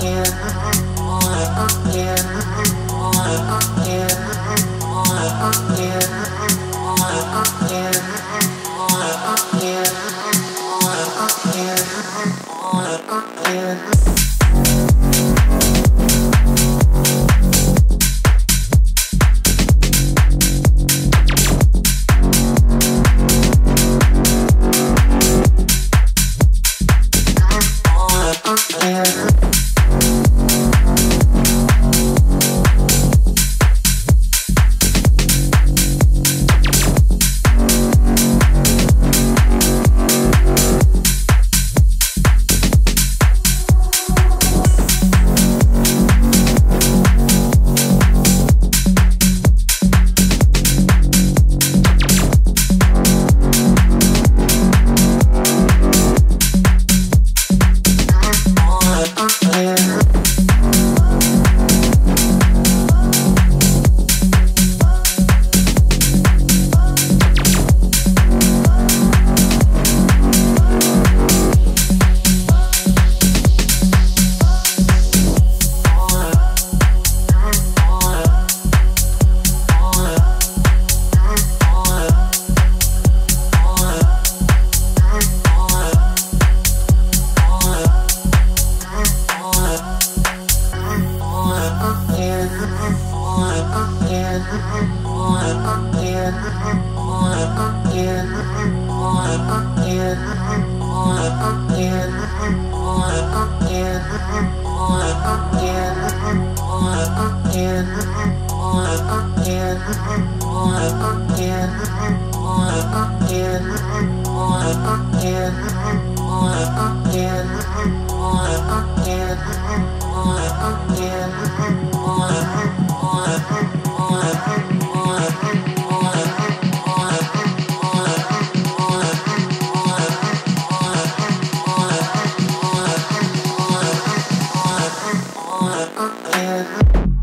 Yeah. fire. Thank Uh-huh.